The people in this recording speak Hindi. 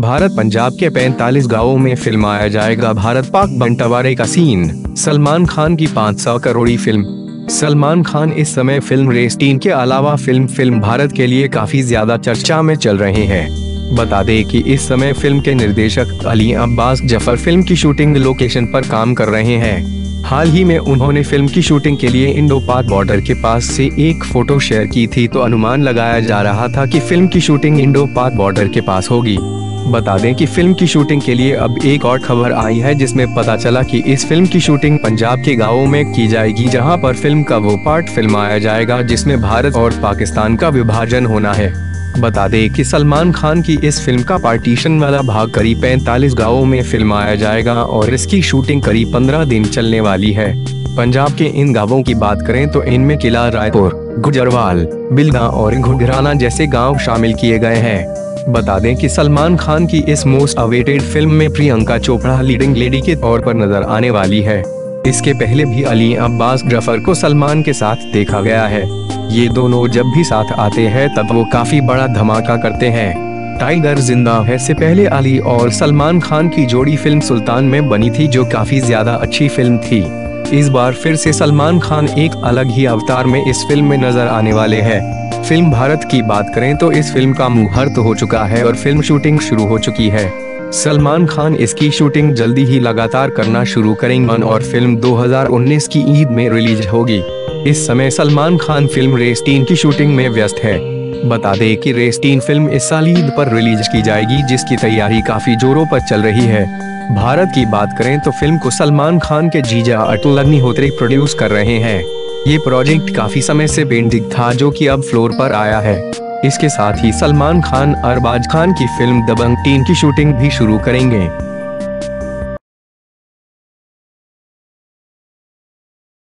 भारत पंजाब के 45 गाँवों में फिल्माया जाएगा भारत पाक बंटवारे का सीन। सलमान खान की 500 करोड़ी फ़िल्म। सलमान खान इस समय फ़िल्म रेस टीम के अलावा फ़िल्म फ़िल्म भारत के लिए काफ़ी ज़्यादा चर्चा में चल रहे हैं। बता दें कि इस समय फ़िल्म के निर्देशक अली अब्बास ज़फ़र फ़िल्म की शूटिंग लोकेशन पर काम कर रहे हैं। हाल ही में उन्होंने फ़िल्म की शूटिंग के लिए इंडो पाक बॉर्डर के पास से एक फ़ोटो शेयर की थी तो अनुमान लगाया जा रहा था कि फ़िल्म की शूटिंग इंडो पाक बॉर्डर के पास होगी। बता दें कि फ़िल्म की शूटिंग के लिए अब एक और खबर आई है, जिसमें पता चला कि इस फ़िल्म की शूटिंग पंजाब के गाँव में की जाएगी, जहाँ पर फ़िल्म का वो पार्ट फिल्माया जाएगा, जिसमें भारत और पाकिस्तान का विभाजन होना है। बता दें कि सलमान खान की इस फ़िल्म का पार्टीशन वाला भाग करीब पैंतालीस गाँवों में फिल्माया जाएगा और इसकी शूटिंग करीब पंद्रह दिन चलने वाली है। पंजाब के इन गाँवों की बात करें तो इनमें किला रायपुर, गुजरवाल बिलगा और घुघराना जैसे गाँव शामिल किए गए हैं। बता दें कि सलमान खान की इस मोस्ट अवेटेड फ़िल्म में प्रियंका चोपड़ा लीडिंग लेडी के तौर पर नज़र आने वाली है। इसके पहले भी अली अब्बास ज़फ़र को सलमान के साथ देखा गया है। ये दोनों जब भी साथ आते हैं, तब वो काफ़ी बड़ा धमाका करते हैं। टाइगर ज़िंदा है से पहले अली और सलमान खान की जोड़ी फ़िल्म सुल्तान में बनी थी, जो काफ़ी ज़्यादा अच्छी फ़िल्म थी। इस बार फिर से सलमान खान एक अलग ही अवतार में इस फ़िल्म में नज़र आने वाले हैं। फ़िल्म भारत की बात करें तो इस फ़िल्म का मुहूर्त हो चुका है और फ़िल्म शूटिंग शुरू हो चुकी है। सलमान खान इसकी शूटिंग जल्दी ही लगातार करना शुरू करेंगे और फ़िल्म 2019 की ईद में रिलीज़ होगी। इस समय सलमान खान फ़िल्म रेस्टीन की शूटिंग में व्यस्त है। बता दें कि रेस्टीन फ़िल्म इस साल ईद पर रिलीज़ की जाएगी, जिसकी तैयारी काफ़ी जोरों पर चल रही है। भारत की बात करें तो फ़िल्म को सलमान खान के जीजा अटुल अग्निहोत्री प्रोड्यूस कर रहे हैं। ये प्रोजेक्ट काफ़ी समय से पेंडिंग था, जो कि अब फ्लोर पर आया है। इसके साथ ही सलमान खान अरबाज खान की फ़िल्म दबंग टीम की शूटिंग भी शुरू करेंगे।